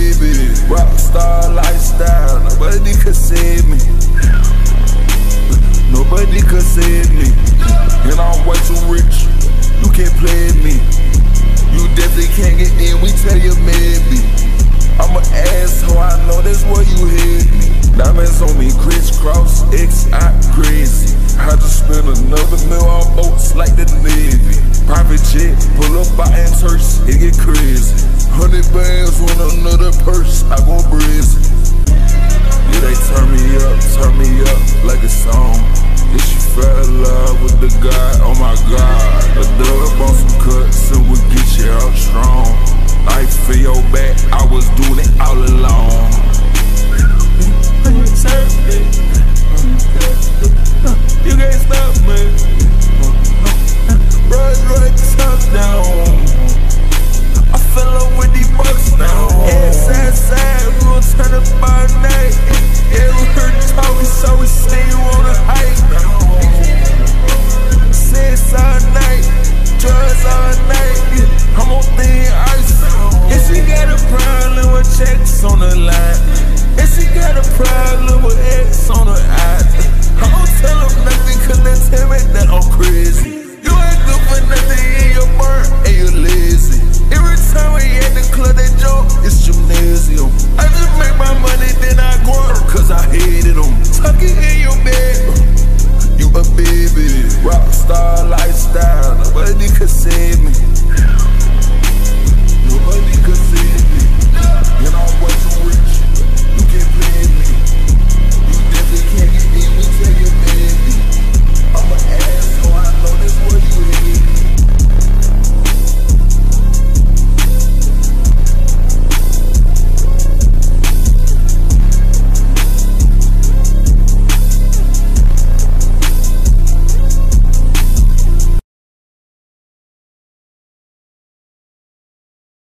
baby. Rockstar lifestyle, nobody could save me. Nobody could save me. And I'm way too rich, you can't play me. You definitely can't get in, we tell you maybe. I'm an asshole, I know that's where you hit me. Diamonds on me, crisscross, X, I crazy. I just spent another meal on boats like the Navy. Private jet, pull up by in I go breezy. star lifestyle. Nobody could save me.